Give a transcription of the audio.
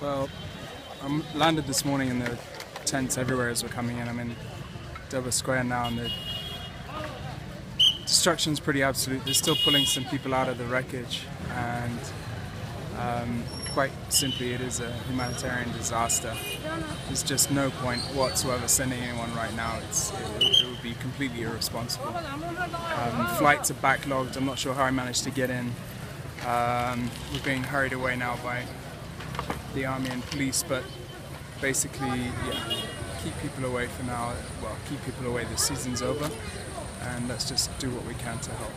Well, I landed this morning and the tents everywhere as we're coming in. I'm in Durbar Square now and the destruction's pretty absolute. They're still pulling some people out of the wreckage and um, quite simply it is a humanitarian disaster. There's just no point whatsoever sending anyone right now. It's, it, it would be completely irresponsible. Um, flights are backlogged. I'm not sure how I managed to get in. Um, we're being hurried away now by the army and police, but basically, yeah, keep people away for now. Well, keep people away. The season's over, and let's just do what we can to help.